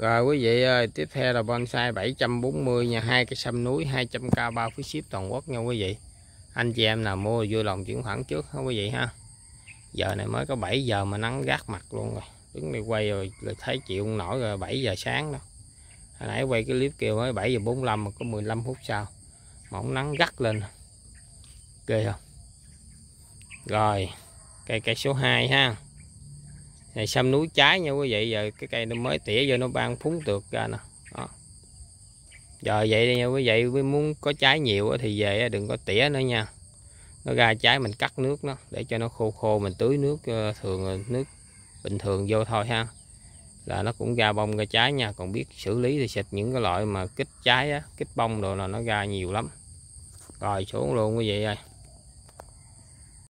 Rồi quý vị ơi, tiếp theo là bonsai 740 nha, hai cây sâm núi 200k bao phí ship toàn quốc nha quý vị. Anh chị em nào mua vui lòng chuyển khoản trước không quý vị ha. Giờ này mới có 7 giờ mà nắng gắt mặt luôn rồi. Đứng đây quay rồi là thấy chịu không nổi rồi 7 giờ sáng đó. Hồi nãy quay cái clip kêu mới 7 giờ 45 mà có 15 phút sau. Mỏng nắng gắt lên. Ghê không? Rồi, cây cây số 2 ha này sâm núi trái nha quý vị, giờ cái cây nó mới tỉa vô nó ban phúng tược ra nè. Đó. giờ vậy đi nha quý vị, quý muốn có trái nhiều thì về đừng có tỉa nữa nha. Nó ra trái mình cắt nước nó, để cho nó khô khô, mình tưới nước ờ, thường ờ, nước bình thường vô thôi ha. Là nó cũng ra bông ra trái nha, còn biết xử lý thì xịt những cái loại mà kích trái á, kích bông rồi là nó ra nhiều lắm. Rồi xuống luôn quý vị ơi.